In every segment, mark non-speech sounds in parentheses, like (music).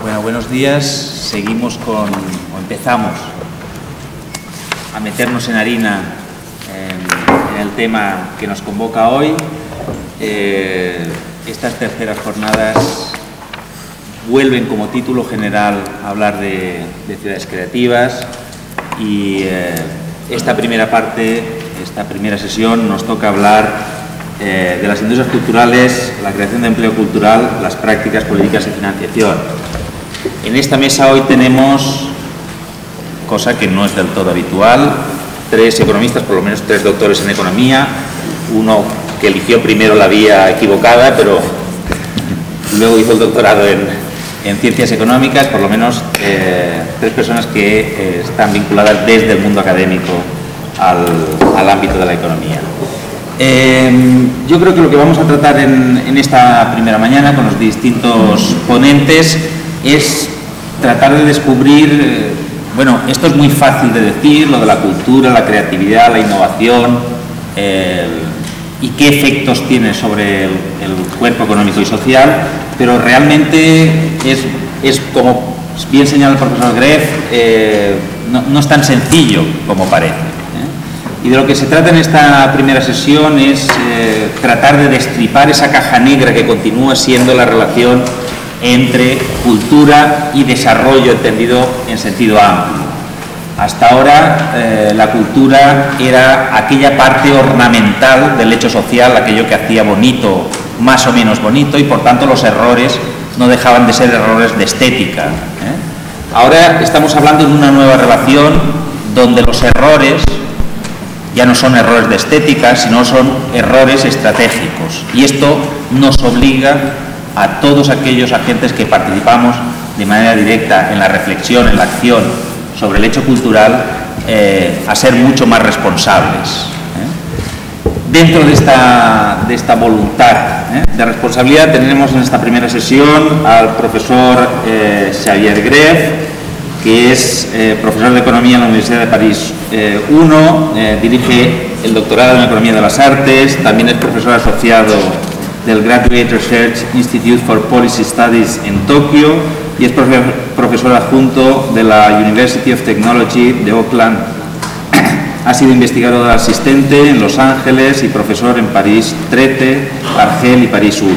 Bueno, buenos días. Seguimos con, o empezamos a meternos en harina en, en el tema que nos convoca hoy. Eh, estas terceras jornadas vuelven como título general a hablar de, de ciudades creativas y eh, esta primera parte, esta primera sesión nos toca hablar eh, de las industrias culturales, la creación de empleo cultural, las prácticas políticas de financiación. En esta mesa hoy tenemos, cosa que no es del todo habitual, tres economistas, por lo menos tres doctores en economía, uno que eligió primero la vía equivocada, pero luego hizo el doctorado en, en ciencias económicas, por lo menos eh, tres personas que eh, están vinculadas desde el mundo académico al, ámbito de la economía. Eh, yo creo que lo que vamos a tratar en, esta primera mañana con los distintos ponentes es tratar de descubrir, bueno, esto es muy fácil de decir, lo de la cultura, la creatividad, la innovación, y qué efectos tiene sobre el, cuerpo económico y social, pero realmente es, es como bien señala el profesor Greff, eh, no, no, es tan sencillo como parece. ¿eh? Y de lo que se trata en esta primera sesión es eh, tratar de destripar esa caja negra que continúa siendo la relación entre cultura y desarrollo entendido en sentido amplio. Hasta ahora eh, la cultura era aquella parte ornamental del hecho social, aquello que hacía bonito, más o menos bonito, y por tanto los errores no dejaban de ser errores de estética. ¿eh? Ahora estamos hablando de una nueva relación donde los errores ya no son errores de estética, sino son errores estratégicos. Y esto nos obliga a todos aquellos agentes que participamos de manera directa en la reflexión, en la acción, sobre el hecho cultural eh, a ser mucho más responsables. ¿Eh? Dentro de esta, de esta voluntad ¿eh? de responsabilidad tenemos en esta primera sesión al profesor Xavier Greff, que es profesor de Economía en la Universidad de París I, dirige el doctorado en Economía de las Artes, también es profesor asociado del Graduate Research Institute for Policy Studies en Tokio y es profesor adjunto de la University of Technology de Oakland. Ha sido investigador asistente en Los Ángeles y profesor en París 13, Argel y París 1.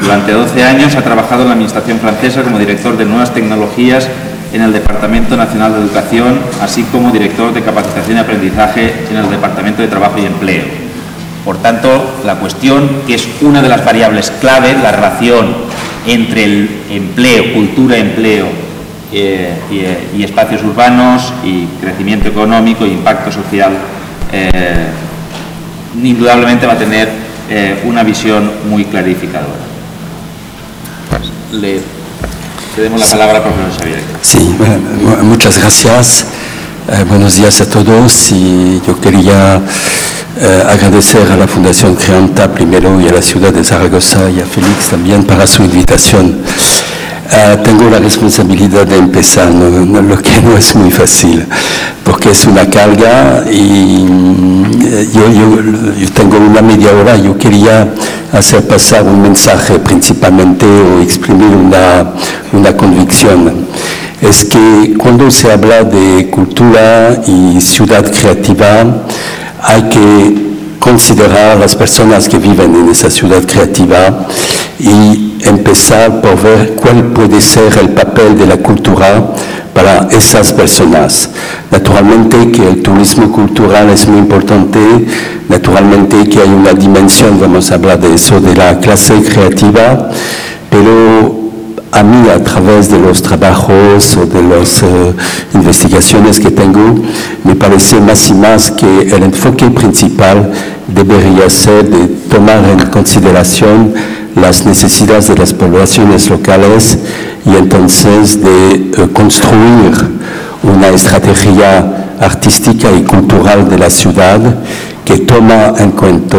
Durante 12 años ha trabajado en la Administración francesa como director de nuevas tecnologías en el Departamento Nacional de Educación, así como director de capacitación y aprendizaje en el Departamento de Trabajo y Empleo. Por tanto, la cuestión, que es una de las variables clave, la relación entre el empleo, cultura, empleo eh, y, y, espacios urbanos y crecimiento económico e impacto social, eh, indudablemente va a tener eh, una visión muy clarificadora. Le cedemos la palabra al profesor Xavier. Sí, bueno, muchas gracias. Eh, buenos días a todos y yo quería eh, agradecer a la Fundación Creanta primero y a la ciudad de Zaragoza y a Félix también para su invitación. Uh, tengo la responsabilidad de empezar, lo que no es muy fácil, porque es una carga y yo, yo, yo, tengo una media hora, yo quería hacer pasar un mensaje principalmente o exprimir una, una convicción. Es que cuando se habla de cultura y ciudad creativa, hay que considerar las personas que viven en esa ciudad creativa y empezar por ver cuál puede ser el papel de la cultura para esas personas. Naturalmente que el turismo cultural es muy importante, naturalmente que hay una dimensión, vamos a hablar de eso, de la clase creativa, pero a mí a través de los trabajos de las uh, investigaciones que tengo, me parece más y más que el enfoque principal debería ser de tomar en consideración las necesidades de las poblaciones locales y entonces de uh, construir una estrategia artística y cultural de la ciudad que toma en cuenta,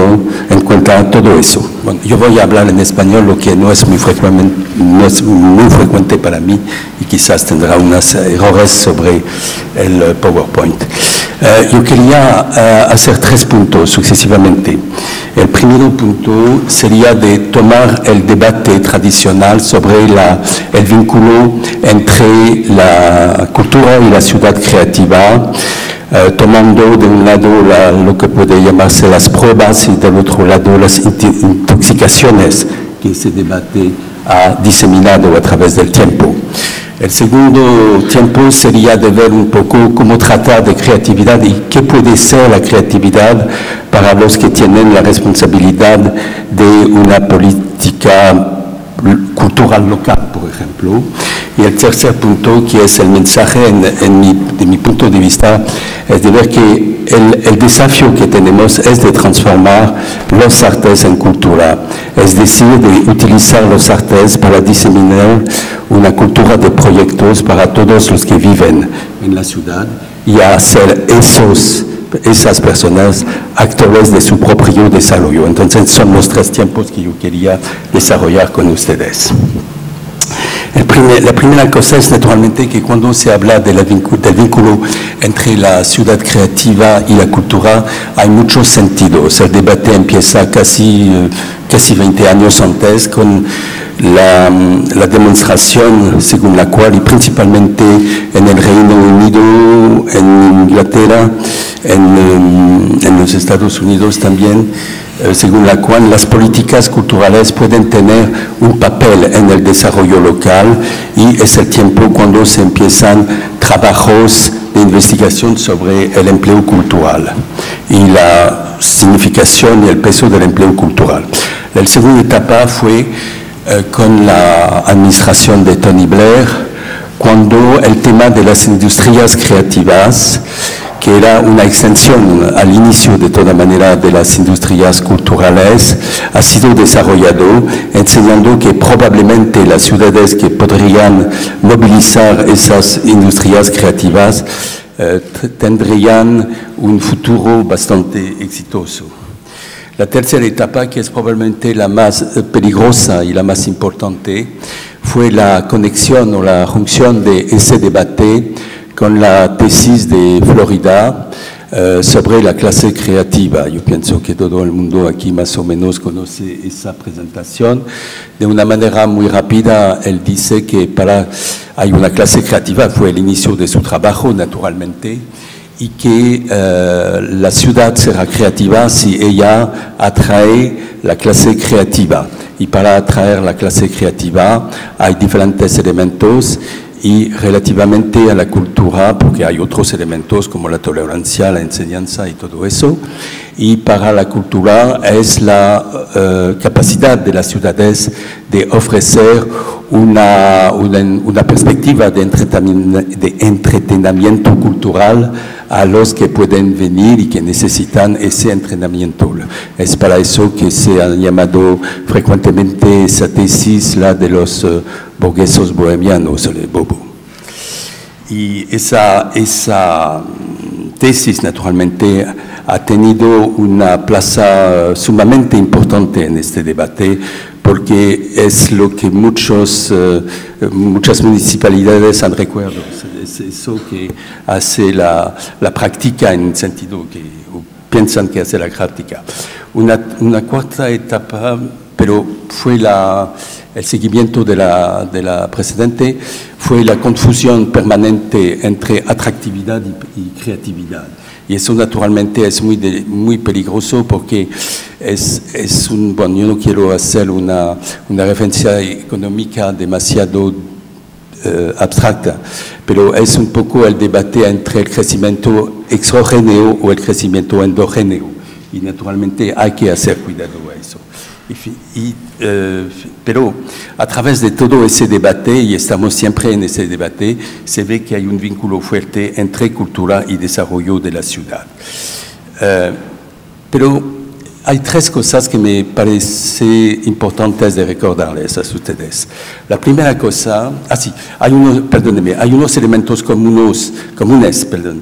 en cuenta todo eso. Yo voy a hablar en español, lo que no es muy frecuente, no es muy frecuente para mí y quizás tendrá unos errores sobre el PowerPoint. Eh, yo quería eh, hacer tres puntos sucesivamente. El primer punto sería de tomar el debate tradicional sobre la, el vínculo entre la cultura y la ciudad creativa, eh, tomando de un lado lo que puede llamarse las pruebas y del otro lado las intoxicaciones que ese debate ha diseminado a través del tiempo. El segundo tiempo sería de ver un poco cómo tratar de creatividad y qué puede ser la creatividad para los que tienen la responsabilidad de una política cultural local, por ejemplo. Y el tercer punto, que es el mensaje en, mi, de mi punto de vista, es de ver que el, desafío que tenemos es de transformar los artes en cultura, es decir, de utilizar los artes para diseminar una cultura de proyectos para todos los que viven en la ciudad y hacer esas personas actores de su propio desarrollo. Entonces son los tres tiempos que yo quería desarrollar con ustedes. La primera cosa es naturalmente que cuando se habla de la del vínculo entre la ciudad creativa y la cultura, hay muchos sentidos. El debate empieza casi, eh, casi 20 años antes con la, la, demostración según la cual, y principalmente en el Reino Unido, en Inglaterra, en, en los Estados Unidos también, eh, según la cual las políticas culturales pueden tener un papel en el desarrollo local y es el tiempo cuando se empiezan trabajos de investigación sobre el empleo cultural y la significación y el peso del empleo cultural. La segunda etapa fue eh, con la administración de Tony Blair, cuando el tema de las industrias creativas, que era una extensión al inicio de toda manera de las industrias culturales, ha sido desarrollado, enseñando que probablemente las ciudades que podrían movilizar esas industrias creativas eh, tendrían un futuro bastante exitoso. La tercera etapa, que es probablemente la más eh, peligrosa y la más importante, fue la conexión o la junción de ese debate con la tesis de Florida eh, sobre la clase creativa. Yo pienso que todo el mundo aquí más o menos conoce esa presentación. De una manera muy rápida, él dice que para hay una clase creativa, fue el inicio de su trabajo, naturalmente, y que eh, la ciudad será creativa si ella atrae la clase creativa. Y para atraer la clase creativa hay diferentes elementos y relativamente a la cultura, porque hay otros elementos como la tolerancia, la enseñanza y todo eso, y para la cultura es la eh, capacidad de las ciudades de ofrecer una, una, perspectiva de entretenimiento, cultural a los que pueden venir y que necesitan ese entrenamiento. Es para eso que se ha llamado frecuentemente esa tesis la de los uh, burguesos bohemianos, el bobo. Y esa, esa mm, tesis, naturalmente, ha tenido una plaza sumamente importante en este debate porque es lo que muchos, eh, muchas municipalidades han recuerdo. Es eso que hace la, la práctica en sentido que piensan que hace la práctica. Una, una cuarta etapa, pero fue la, el seguimiento de la, de la precedente, fue la confusión permanente entre atractividad y, creatividad. Y eso naturalmente es muy, muy peligroso porque es, un, bueno, yo no quiero hacer una, una referencia económica demasiado eh, abstracta, pero es un poco el debate entre el crecimiento exogéneo o el crecimiento endogéneo. Y naturalmente hay que hacer cuidado a eso. Eh, pero a través de todo ese debate, y estamos siempre en ese debate, se ve que hay un vínculo fuerte entre cultura y desarrollo de la ciudad. Eh, pero hay tres cosas que me parecen importantes de recordarles a ustedes. La primera cosa, ah sí, hay unos, perdónenme, hay unos elementos comunes, comunes perdón,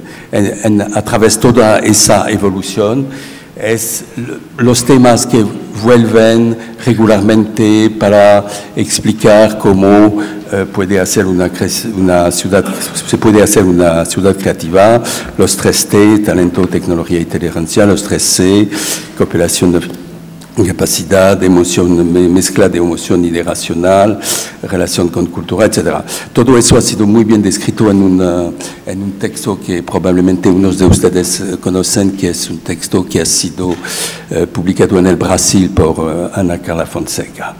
a través de toda esa evolución es los temas que vuelven regularmente para explicar cómo eh, puede hacer una, ciudad, se puede hacer una ciudad creativa, los 3T, talento, tecnología y tolerancia, los 3C, cooperación de capacidad, emoción, mezcla de emoción y de racional, relación con cultura, etc. Todo eso ha sido muy bien descrito en, una, en un texto que probablemente unos de ustedes eh, conocen, que es un texto que ha sido eh, publicado en el Brasil por uh, Ana Carla Fonseca.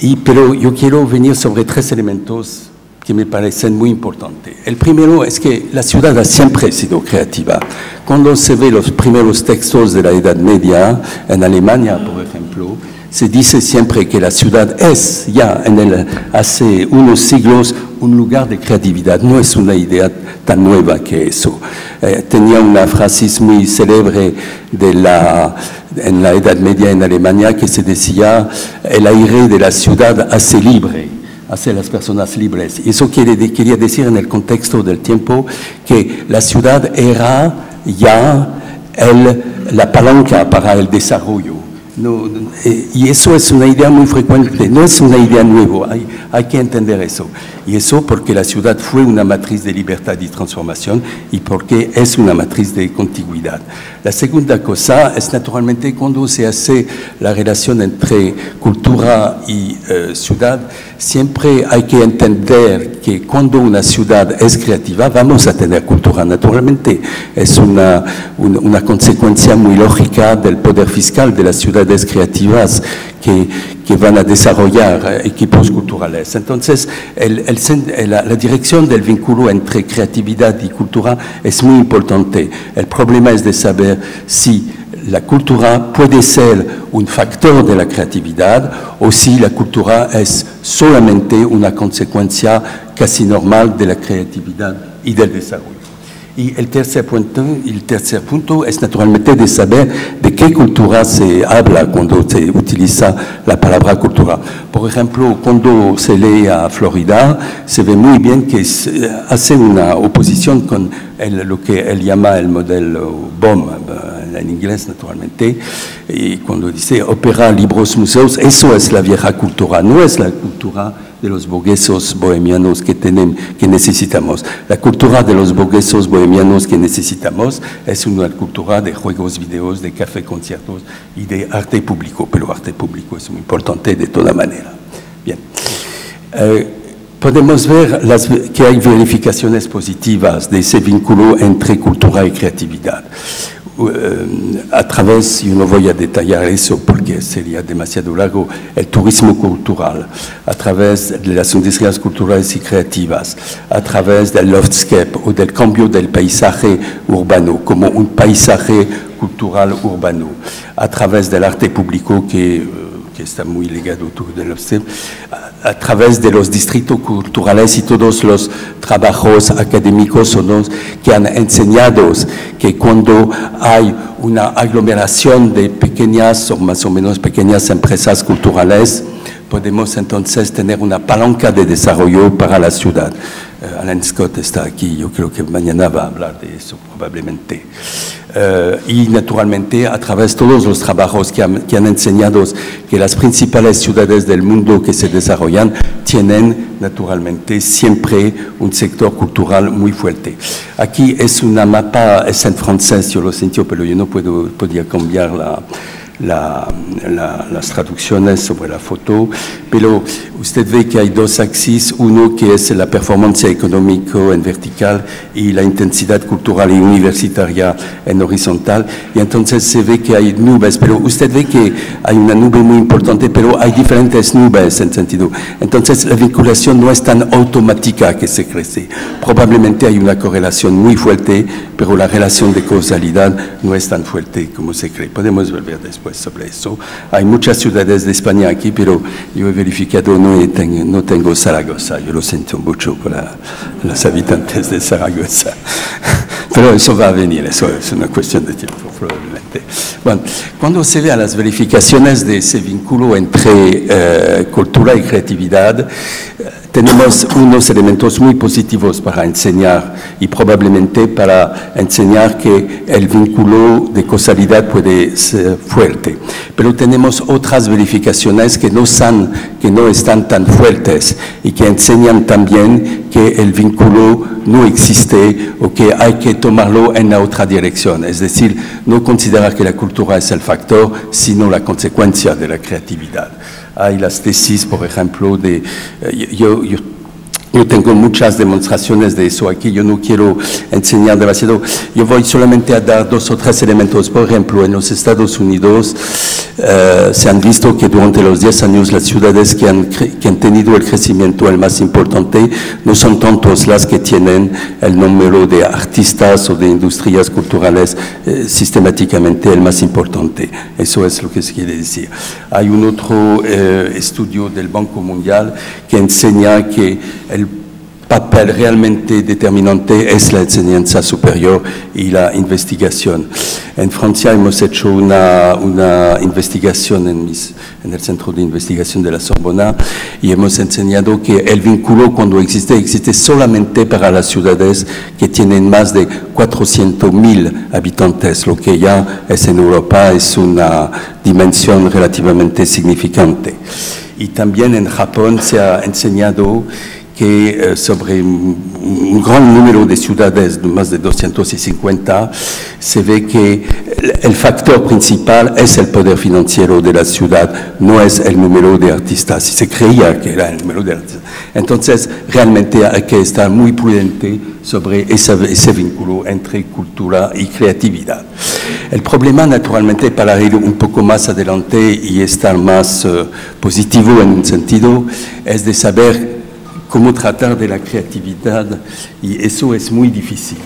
Y, pero yo quiero venir sobre tres elementos que me parecen muy importantes. El primero es que la ciudad ha siempre sido creativa. Cuando se ve los primeros textos de la Edad Media, en Alemania, por ejemplo, se dice siempre que la ciudad es ya en el, hace unos siglos un lugar de creatividad. No es una idea tan nueva que eso. Eh, tenía una frase muy célebre de la, en la Edad Media en Alemania que se decía, el aire de la ciudad hace libre hacer las personas libres. Eso quiere, quería decir en el contexto del tiempo que la ciudad era ya el, la palanca para el desarrollo. No, eh, y eso es una idea muy frecuente, no es una idea nueva, hay, hay, que entender eso. Y eso porque la ciudad fue una matriz de libertad y transformación y porque es una matriz de contiguidad. La segunda cosa es naturalmente cuando se hace la relación entre cultura y eh, ciudad, siempre hay que entender que cuando una ciudad es creativa, vamos a tener cultura. Naturalmente, es una, una, consecuencia muy lógica del poder fiscal de las ciudades creativas que, que van a desarrollar equipos culturales. Entonces, la, la, dirección del vínculo entre creatividad y cultura es muy importante. El problema es de saber si la cultura puede ser un factor de la creatividad o si la cultura es solamente una consecuencia casi normal de la creatividad y del desarrollo. Y el tercer punto, el tercer punto es naturalmente de saber de qué cultura se habla cuando se utiliza la palabra cultura. Por ejemplo, cuando se lee a Florida, se ve muy bien que hace una oposición con el, lo que él llama el modelo BOM, en inglés naturalmente, y cuando dice ópera, libros, museos, eso es la vieja cultura, no es la cultura de los burguesos bohemianos que, tenemos, que necesitamos. La cultura de los burguesos bohemianos que necesitamos es una cultura de juegos, videos, de café, conciertos y de arte público, pero arte público es muy importante de toda manera. Bien. Eh, podemos ver que hay verificaciones positivas de ese vínculo entre cultura y creatividad. Eh, a través, yo no voy a detallar eso porque sería demasiado largo, el turismo cultural, a través de las industrias culturales y creativas, a través del loftscape o del cambio del paisaje urbano como un paisaje cultural urbano, a través del arte público que que está muy ligado del a, a, través de los distritos culturales y todos los trabajos académicos que han enseñado que cuando hay una aglomeración de pequeñas o más o menos pequeñas empresas culturales, podemos entonces tener una palanca de desarrollo para la ciudad. Uh, Alan Scott está aquí, yo creo que mañana va a hablar de eso probablemente. Uh, y naturalmente a través de todos los trabajos que han, que han, enseñado que las principales ciudades del mundo que se desarrollan tienen naturalmente siempre un sector cultural muy fuerte. Aquí es una mapa, es en francés, yo lo siento, pero yo no puedo, podía cambiar la, la, la, las traducciones sobre la foto, pero usted ve que hay dos axis, uno que es la performance económica en vertical y la intensidad cultural y universitaria en horizontal, y entonces se ve que hay nubes, pero usted ve que hay una nube muy importante, pero hay diferentes nubes en sentido. Entonces la vinculación no es tan automática que se crece. Probablemente hay una correlación muy fuerte, pero la relación de causalidad no es tan fuerte como se cree. Podemos volver después sobre eso. Hay muchas ciudades de España aquí, pero yo he verificado, no tengo, no tengo Zaragoza. Yo lo siento mucho para los habitantes de Zaragoza. (laughs) Pero eso va a venir, eso es una cuestión de tiempo, probablemente. Bueno, cuando se vean las verificaciones de ese vínculo entre eh, cultura y creatividad, tenemos unos elementos muy positivos para enseñar y probablemente para enseñar que el vínculo de causalidad puede ser fuerte. Pero tenemos otras verificaciones que no, son, que no están tan fuertes y que enseñan también que el vínculo no existe o que hay que tomarlo en la otra dirección. Es decir, no considerar que la cultura es el factor, sino la consecuencia de la creatividad. Hay las tesis, por ejemplo, de... Eh, yo, yo yo tengo muchas demostraciones de eso aquí, yo no quiero enseñar demasiado, yo voy solamente a dar dos o tres elementos. Por ejemplo, en los Estados Unidos eh, se han visto que durante los 10 años las ciudades que han, que han tenido el crecimiento el más importante no son tantos las que tienen el número de artistas o de industrias culturales eh, sistemáticamente el más importante. Eso es lo que se quiere decir. Hay un otro eh, estudio del Banco Mundial que enseña que el papel realmente determinante es la enseñanza superior y la investigación. En Francia hemos hecho una, una investigación en, el Centro de Investigación de la Sorbona y hemos enseñado que el vínculo cuando existe, existe solamente para las ciudades que tienen más de 400.000 habitantes, lo que ya es en Europa es una dimensión relativamente significante. Y también en Japón se ha enseñado que eh, sobre un gran número de ciudades, más de 250, se ve que el factor principal es el poder financiero de la ciudad, no es el número de artistas. Y se creía que era el número de artistas. Entonces, realmente hay que estar muy prudente sobre ese, vínculo entre cultura y creatividad. El problema, naturalmente, para ir un poco más adelante y estar más uh, positivo en un sentido, es de saber cómo tratar de la creatividad y eso es muy difícil.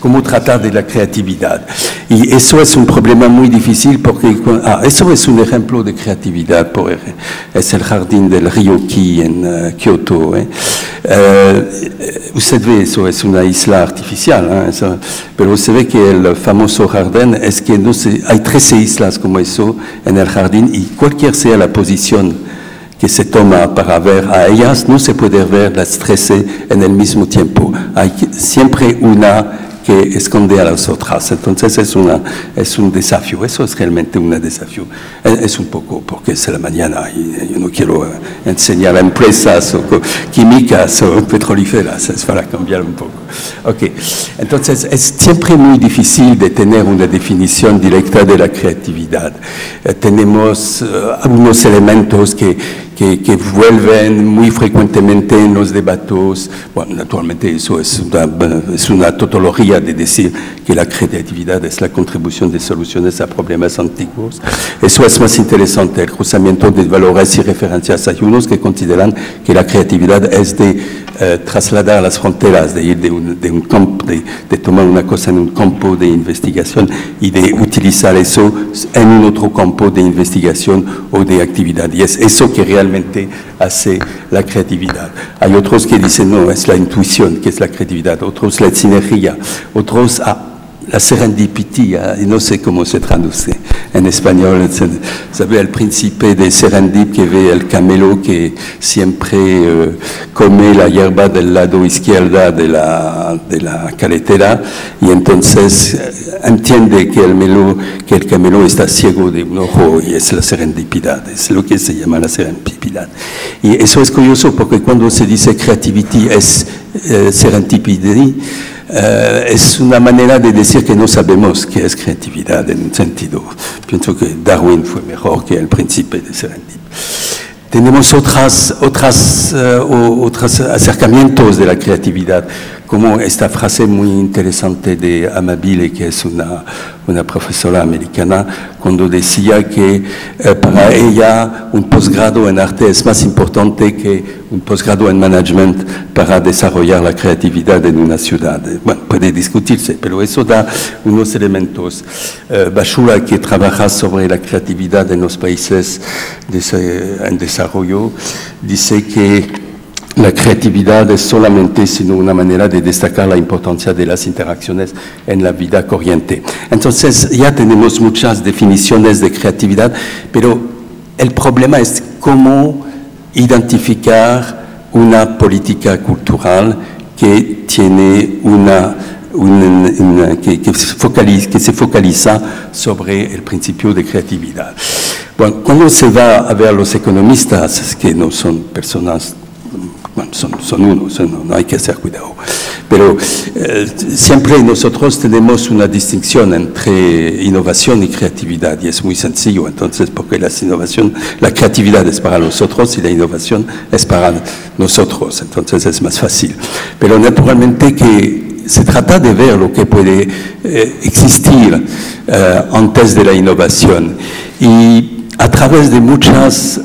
Cómo tratar de la creatividad. Y eso es un problema muy difícil porque ah, eso es un ejemplo de creatividad. Por, es el jardín del Ryoki en uh, Kyoto. ¿eh? Uh, usted ve, eso es una isla artificial, ¿eh? eso, pero se ve que el famoso jardín es que no se, hay 13 islas como eso en el jardín y cualquier sea la posición que se toma para ver a ellas, no se puede ver las 13 en el mismo tiempo. Hay siempre una que esconde a las otras. Entonces es, una, es un desafío, eso es realmente un desafío. Es, un poco porque es la mañana y yo no quiero enseñar a empresas o químicas o petrolíferas, es para cambiar un poco. Ok, entonces es siempre muy difícil de tener una definición directa de la creatividad. Eh, tenemos algunos elementos que que, que, vuelven muy frecuentemente en los debates. Bueno, naturalmente eso es una, de decir que la creatividad es la contribución de soluciones a problemas antiguos. Eso es más interesante, el cruzamiento de valores y referencias. Hay unos que consideran que la creatividad es de eh, trasladar las fronteras, de ir de un, un campo, de, de, tomar una cosa en un campo de investigación y de utilizar eso en un otro campo de investigación o de actividad. Y es eso que realmente hace la creatividad. Hay otros que dicen, no, es la intuición que es la creatividad, otros la sinergia, otros... Ah, la serendipitía, y no sé cómo se traduce en español, sabe el príncipe de Serendip que ve el camelo que siempre uh, come la hierba del lado izquierda de la, de la caletera y entonces uh, entiende que el, melo, que el camelo está ciego de un ojo y es la serendipidad, es lo que se llama la serendipidad. Y eso es curioso porque cuando se dice creativity es uh, serendipity, eh, es una manera de decir que no sabemos qué es creatividad en un sentido. Pienso que Darwin fue mejor que el príncipe de Serendip. Tenemos otras, otras, uh, otros acercamientos de la creatividad, como esta frase muy interesante de Amabile, que es una, una profesora americana, cuando decía que eh, para ella un posgrado en arte es más importante que un posgrado en management para desarrollar la creatividad en una ciudad. Bueno, puede discutirse, pero eso da unos elementos. Eh, Bashura, que trabaja sobre la creatividad en los países de, en desarrollo, dice que la creatividad es solamente sino una manera de destacar la importancia de las interacciones en la vida corriente. Entonces ya tenemos muchas definiciones de creatividad, pero el problema es cómo identificar una política cultural que tiene una, que, se focaliza, que se focaliza sobre el principio de creatividad. Bueno, cuando se va a ver los economistas, que no son personas bueno, son, son uno, no hay que hacer cuidado. Pero eh, siempre nosotros tenemos una distinción entre innovación y creatividad, y es muy sencillo, entonces, porque la innovación, la creatividad es para nosotros y la innovación es para nosotros, entonces es más fácil. Pero naturalmente que se trata de ver lo que puede eh, existir eh, antes de la innovación. Y a través de muchas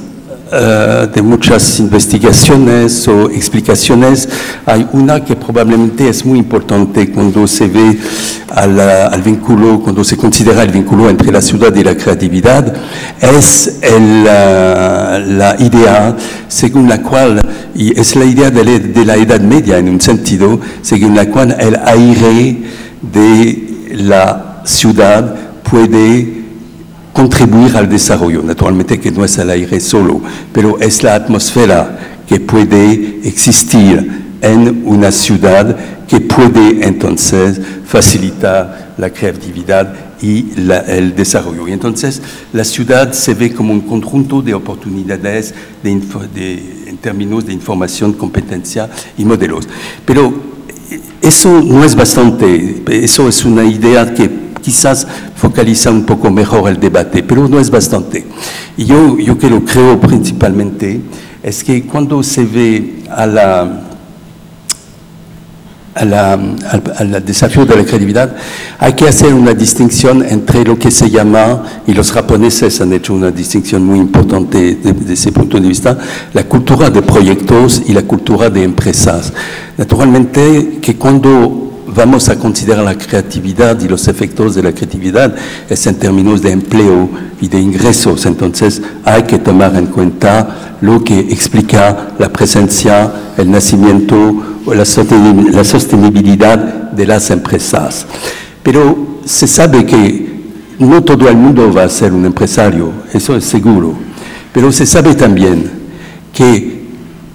eh, de muchas investigaciones o explicaciones. Hay una que probablemente es muy importante cuando se ve al, vínculo, cuando se considera el vínculo entre la ciudad y la creatividad, es la idea según la cual, y es la idea de la, de la Edad Media en un sentido, según la cual el aire de la ciudad puede contribuir al desarrollo. Naturalmente que no es el aire solo, pero es la atmósfera que puede existir en una ciudad que puede entonces facilitar la creatividad y el desarrollo. Y entonces la ciudad se ve como un conjunto de oportunidades en términos de información, competencia y modelos. Pero eso no es bastante, eso es una idea que quizás focaliza un poco mejor el debate, pero no es bastante. Yo, yo que lo creo principalmente es que cuando se ve a la al, desafío de la credibilidad, hay que hacer una distinción entre lo que se llama, y los japoneses han hecho una distinción muy importante desde ese punto de vista, la cultura de proyectos y la cultura de empresas. Naturalmente que cuando vamos a considerar la creatividad y los efectos de la creatividad es en términos de empleo y de ingresos. Entonces hay que tomar en cuenta lo que explica la presencia, el nacimiento o la sostenibilidad de las empresas. Pero se sabe que no todo el mundo va a ser un empresario, eso es seguro. Pero se sabe también que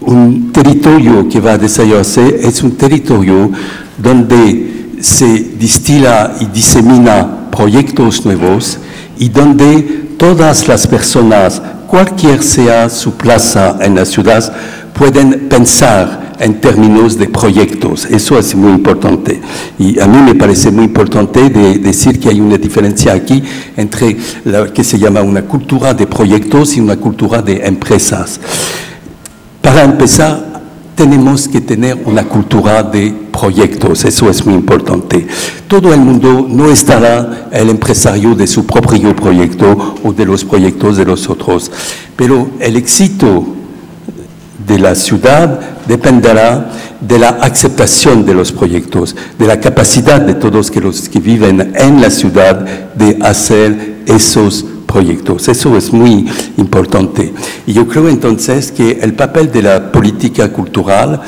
un territorio que va a desarrollarse es un territorio donde se distila y disemina proyectos nuevos y donde todas las personas, cualquier sea su plaza en la ciudad, pueden pensar en términos de proyectos. Eso es muy importante. Y a mí me parece muy importante de decir que hay una diferencia aquí entre lo que se llama una cultura de proyectos y una cultura de empresas. Empezar, tenemos que tener una cultura de proyectos, eso es muy importante. Todo el mundo no estará el empresario de su propio proyecto o de los proyectos de los otros, pero el éxito de la ciudad dependerá de la aceptación de los proyectos, de la capacidad de todos los que viven en la ciudad de hacer esos proyectos. Eso es muy importante. Y yo creo entonces que el papel de la política cultural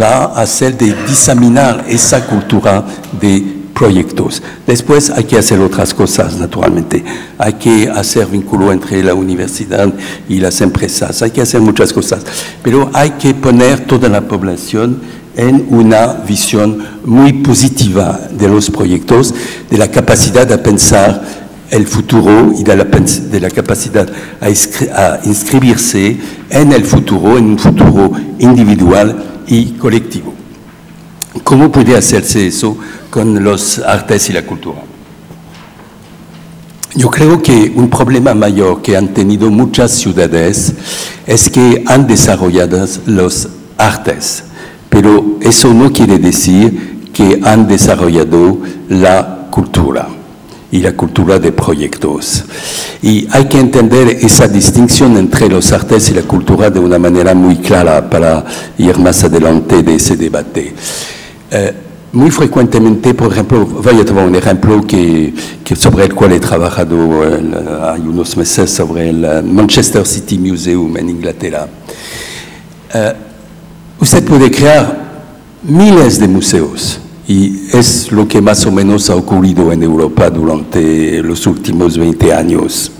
va a ser de diseminar esa cultura de proyectos. Después hay que hacer otras cosas, naturalmente. Hay que hacer vínculo entre la universidad y las empresas. Hay que hacer muchas cosas. Pero hay que poner toda la población en una visión muy positiva de los proyectos, de la capacidad de pensar el futuro y de la, capacidad a, a, inscribirse en el futuro, en un futuro individual y colectivo. ¿Cómo puede hacerse eso con los artes y la cultura? Yo creo que un problema mayor que han tenido muchas ciudades es que han desarrollado los artes, pero eso no quiere decir que han desarrollado la cultura y la cultura de proyectos. Y hay que entender esa distinción entre los artes y la cultura de una manera muy clara para ir más adelante de ese debate. Eh, muy frecuentemente, por ejemplo, voy a tomar un ejemplo que, que sobre el cual he trabajado el, hay unos meses sobre el Manchester City Museum en Inglaterra. Eh, usted puede crear miles de museos y es lo que más o menos ha ocurrido en Europa durante los últimos 20 años.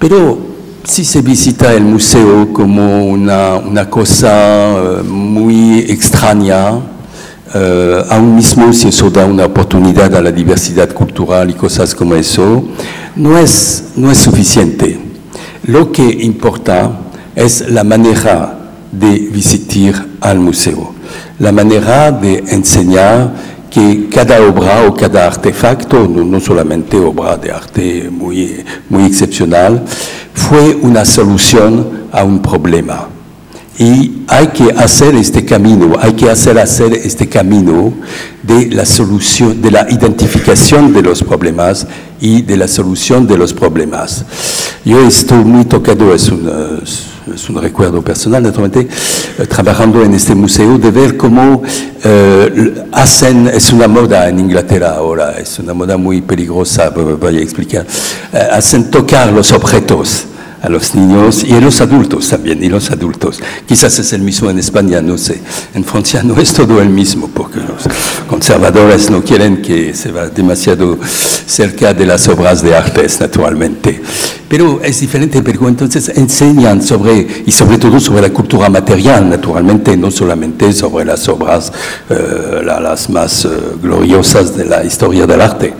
Pero si se visita el museo como una, cosa eh, muy extraña, eh, aún mismo si eso da una oportunidad a la diversidad cultural y cosas como eso, no es, no es suficiente. Lo que importa es la manera de visitar al museo, la manera de enseñar que cada obra o cada artefacto, no, solamente obra de arte muy, muy excepcional, fue una solución a un problema. Y hay que hacer este camino, hay que hacer hacer este camino de la solución, de la identificación de los problemas y de la solución de los problemas. Yo estoy muy tocado, es un, es un recuerdo personal, naturalmente, eh, trabajando en este museo, de ver cómo eh, hacen, es una moda en Inglaterra ahora, es una moda muy peligrosa, voy a explicar, eh, hacen tocar los objetos a los niños y a los adultos también, y los adultos. Quizás es el mismo en España, no sé. En Francia no es todo el mismo, porque los conservadores no quieren que se va demasiado cerca de las obras de artes, naturalmente. Pero es diferente, pero entonces enseñan sobre, y sobre todo sobre la cultura material, naturalmente, no solamente sobre las obras, eh, las más eh, gloriosas de la historia del arte.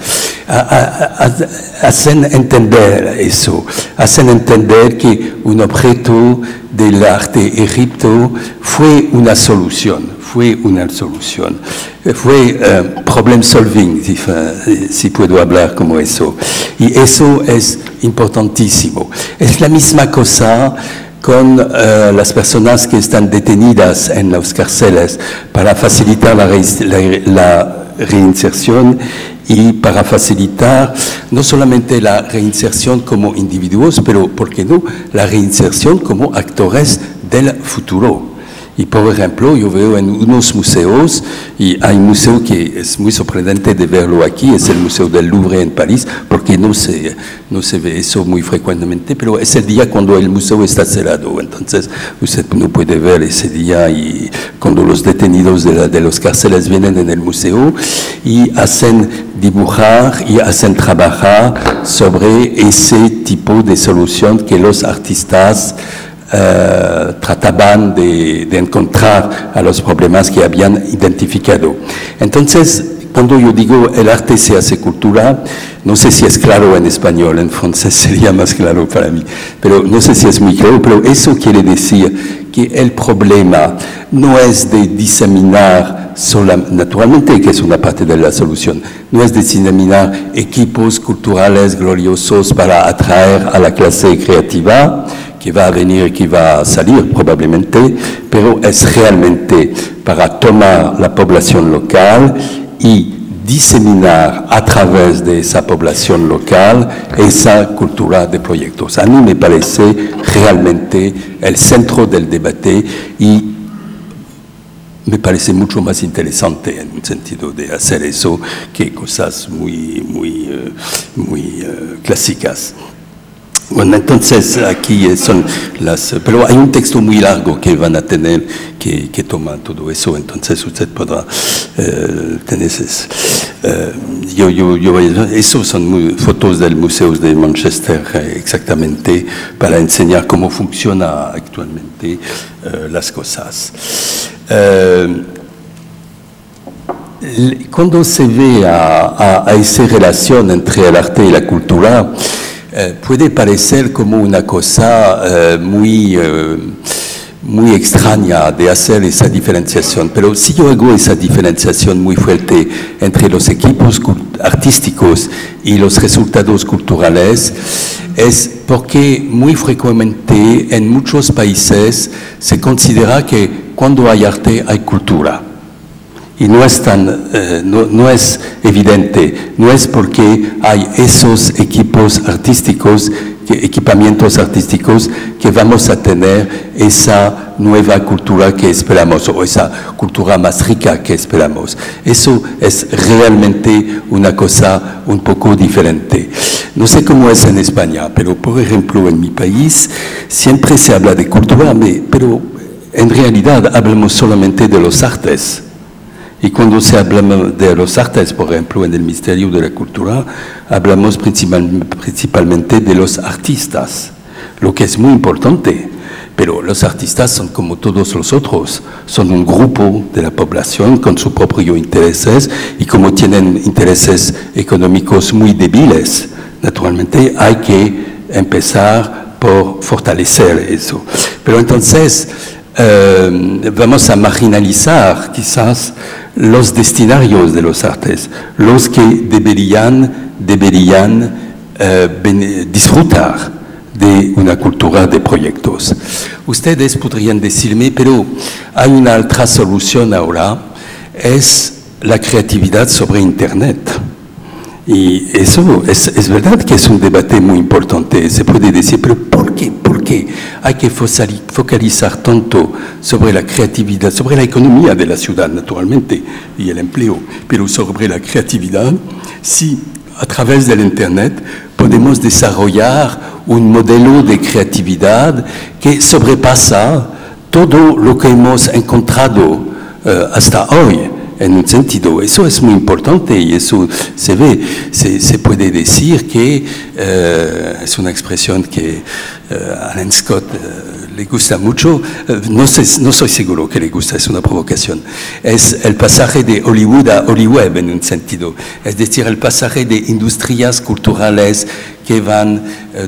hacen entender eso, hacen entender que un objeto del arte egipto fue una solución, fue una solución, fue uh, problem solving, si, puedo hablar como eso. Y eso es importantísimo. Es la misma cosa con uh, las personas que están detenidas en las cárceles para facilitar la, la, la reinserción y para facilitar no solamente la reinserción como individuos, pero, ¿por qué no?, la reinserción como actores del futuro. Y por ejemplo, yo veo en unos museos, y hay un museo que es muy sorprendente de verlo aquí, es el Museo del Louvre en París, porque no se, no se ve eso muy frecuentemente, pero es el día cuando el museo está cerrado, entonces usted no puede ver ese día y cuando los detenidos de, de los cárceles vienen en el museo y hacen dibujar y hacen trabajar sobre ese tipo de solución que los artistas eh, trataban de, encontrar a los problemas que habían identificado. Entonces, cuando yo digo el arte se hace cultura, no sé si es claro en español, en francés (laughs) sería más claro para mí, pero no sé si es muy claro, pero eso quiere decir que el problema no es de diseminar solamente, naturalmente que es una parte de la solución, no es de diseminar equipos culturales gloriosos para atraer a la clase creativa, que va a venir que va a salir probablemente, pero es realmente para tomar la población local y diseminar a través de esa población local esa cultura de proyectos. A mí me parece realmente el centro del debate y me parece mucho más interesante en un sentido de hacer eso que cosas muy, muy, eh, muy clásicas. Bueno, entonces aquí son las... Pero hay un texto muy largo que van a tener que, que toma todo eso, entonces usted podrá eh, tener... Eh, yo, yo, yo, eso son fotos del Museo de Manchester eh, exactamente para enseñar cómo funciona actualmente eh, las cosas. Cuando se ve a, a, a esa relación entre el arte y la cultura, eh, puede parecer como una cosa eh, muy, eh, muy extraña de hacer esa diferenciación, pero si yo hago esa diferenciación muy fuerte entre los equipos artísticos y los resultados culturales, es porque muy frecuentemente en muchos países se considera que cuando hay arte hay cultura y no es, tan, eh, no, no, es evidente, no es porque hay esos equipos artísticos, equipamientos artísticos, que vamos a tener esa nueva cultura que esperamos o esa cultura más rica que esperamos. Eso es realmente una cosa un poco diferente. No sé cómo es en España, pero por ejemplo en mi país siempre se habla de cultura, pero en realidad hablamos solamente de los artes y cuando se habla de los artes, por ejemplo, en el Ministerio de la Cultura, hablamos principalmente de los artistas. lo que es muy importante. Pero los artistas son como todos los otros, son un grupo de la población con sus propios intereses y como tienen intereses económicos muy débiles, naturalmente hay que empezar por fortalecer eso. Pero entonces eh, vamos a marginalizar quizás los destinarios de los artes, los que deberían, deberían eh, disfrutar de una cultura de proyectos. Ustedes podrían decirme, pero hay una otra solución ahora, es la creatividad sobre Internet. Y eso es, es, verdad que es un debate muy importante. Se puede decir, pero ¿por qué? ¿Por qué hay que focalizar tanto sobre la creatividad, sobre la economía de la ciudad, naturalmente, y el empleo, pero sobre la creatividad, si a través del Internet podemos desarrollar un modelo de creatividad que sobrepasa todo lo que hemos encontrado uh, hasta hoy en un sentido. Eso es muy importante y eso se ve, se, puede decir que uh, es una expresión que uh, Alan Scott le gusta mucho, no, sé, no soy seguro que le gusta, es una provocación, es el pasaje de Hollywood a Hollywood en un sentido, es decir, el pasaje de industrias culturales que van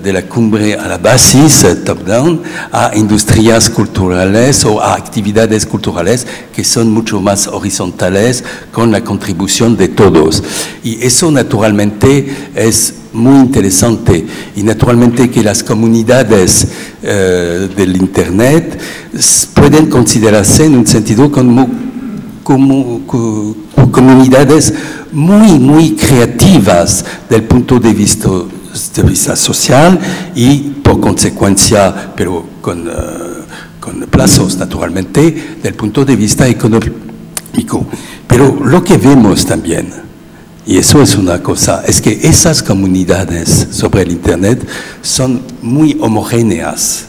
de la cumbre a la basis, top-down, a industrias culturales o a actividades culturales que son mucho más horizontales con la contribución de todos. Y eso naturalmente es muy interesante y naturalmente que las comunidades eh, del Internet pueden considerarse en un sentido como, como, como comunidades muy, muy creativas del punto de vista, de vista social y por consecuencia, pero con, uh, con plazos naturalmente, del punto de vista económico. Pero lo que vemos también, y eso es una cosa, es que esas comunidades sobre el Internet son muy homogéneas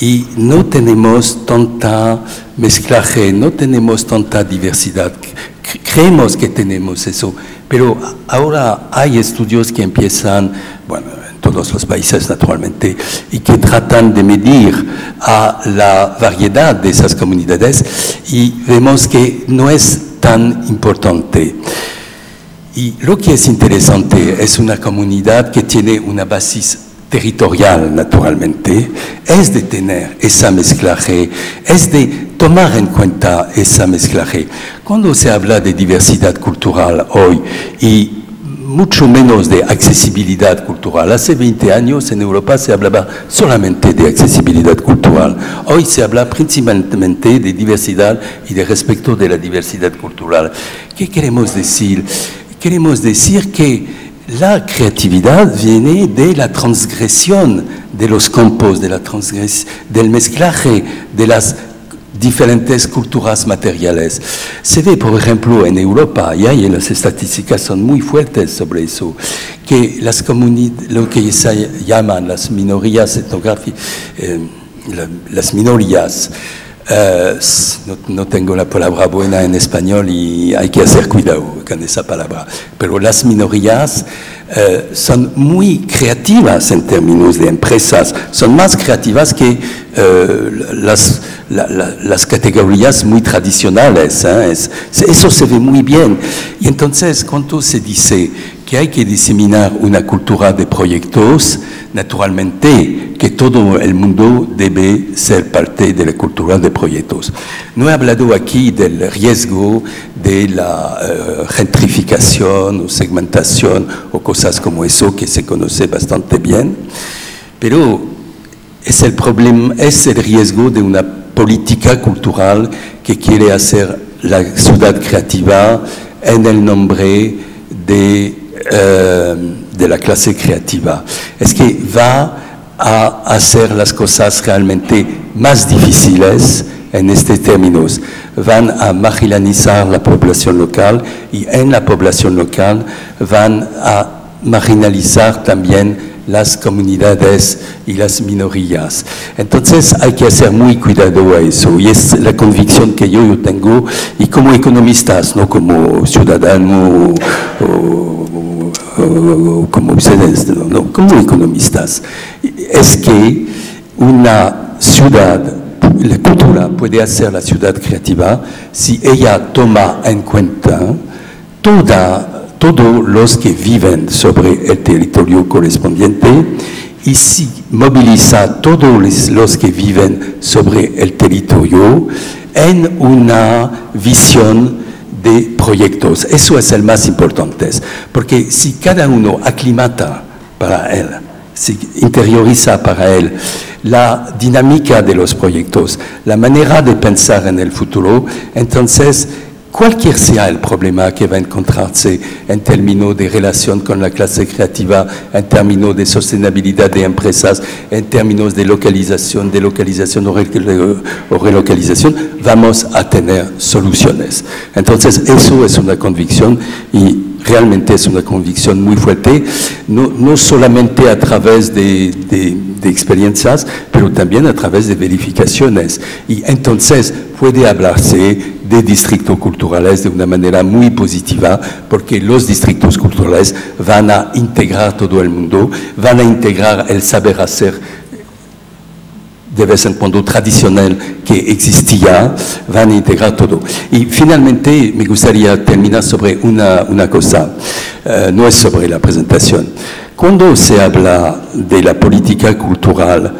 y no tenemos tanta mezclaje, no tenemos tanta diversidad. Creemos que tenemos eso, pero ahora hay estudios que empiezan, bueno, en todos los países naturalmente, y que tratan de medir a la variedad de esas comunidades y vemos que no es tan importante. Y lo que es interesante es una comunidad que tiene una basis territorial, naturalmente, es de tener esa mezclaje, es de tomar en cuenta esa mezclaje. Cuando se habla de diversidad cultural hoy y mucho menos de accesibilidad cultural. Hace 20 años en Europa se hablaba solamente de accesibilidad cultural. Hoy se habla principalmente de diversidad y de respeto de la diversidad cultural. ¿Qué queremos decir? queremos decir que la creatividad viene de la transgresión de los campos, de la del mezclaje de las diferentes culturas materiales. Se ve, por ejemplo, en Europa, y ahí las estadísticas son muy fuertes sobre eso, que las lo que se llaman las minorías etnográficas, eh, las minorías, Uh, no, tengo la palabra buena en español y hay que hacer cuidado con esa palabra. Pero las minorías uh, son muy creativas en términos de empresas, son más creativas que uh, las, la, la, las, categorías muy tradicionales. ¿eh? Es, eso se ve muy bien. Y entonces, cuando se dice que hay que diseminar una cultura de proyectos, naturalmente que todo el mundo debe ser parte de la cultura de proyectos. No he hablado aquí del riesgo de la uh, gentrificación o segmentación o cosas como eso que se conoce bastante bien, pero es el problema, es el riesgo de una política cultural que quiere hacer la ciudad creativa en el nombre de eh, de la clase creativa. Es que va a hacer las cosas realmente más difíciles en estos términos. Van a marginalizar la población local y en la población local van a marginalizar también las comunidades y las minorías. Entonces hay que hacer muy cuidado a eso y es la convicción que yo, yo tengo y como economistas, no como ciudadano o, como ustedes, como economistas. es que una ciudad, la cultura puede hacer la ciudad creativa si ella toma en cuenta toda, todos los que viven sobre el territorio correspondiente y si moviliza todos los que viven sobre el territorio en una visión de proyectos. Eso es el más importante, porque si cada uno aclimata para él, si interioriza para él la dinámica de los proyectos, la manera de pensar en el futuro, entonces cualquier sea el problema que va a encontrarse en términos de relación con la clase creativa, en términos de sostenibilidad de empresas, en términos de localización, de localización o relocalización, vamos a tener soluciones. Entonces, eso es una convicción y realmente es una convicción muy fuerte, no, no solamente a través de, de, de, experiencias, pero también a través de verificaciones. Y entonces puede hablarse de distritos culturales de una manera muy positiva, porque los distritos culturales van a integrar todo el mundo, van a integrar el saber hacer de vez en cuando tradicional que existía, van a integrar todo. Y finalmente me gustaría terminar sobre una, una cosa, uh, no es sobre la presentación. Cuando se habla de la política cultural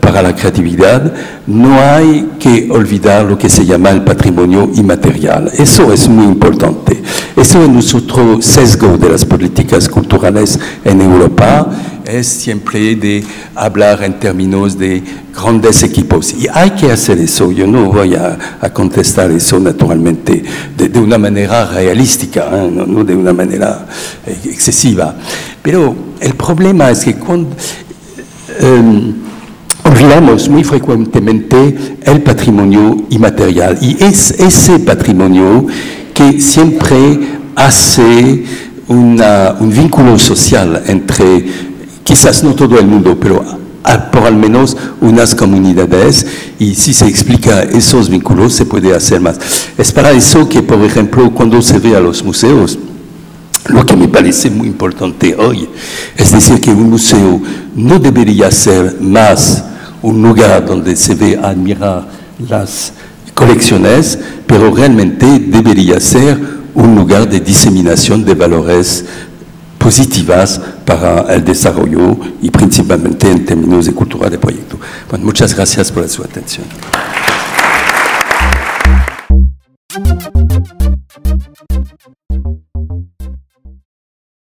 para la creatividad, no hay que olvidar lo que se llama el patrimonio inmaterial. Eso es muy importante. Eso es nuestro sesgo de las políticas culturales en Europa, es siempre de hablar en términos de grandes equipos. Y hay que hacer eso. Yo no voy a, contestar eso naturalmente de, una manera realística, ¿eh? no, de una manera excesiva. Pero el problema es que cuando... Um, olvidamos muy frecuentemente el patrimonio inmaterial y es ese patrimonio que siempre hace una, un vínculo social entre, quizás no todo el mundo, pero por al menos unas comunidades y si se explica esos vínculos se puede hacer más. Es para eso que, por ejemplo, cuando se ve a los museos, lo que me parece muy importante hoy es decir que un museo no debería ser más un lugar donde se ve admirar las colecciones, pero realmente debería ser un lugar de diseminación de valores positivas para el desarrollo y principalmente en términos de cultura de proyecto. Muchas gracias por su atención.